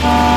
Bye.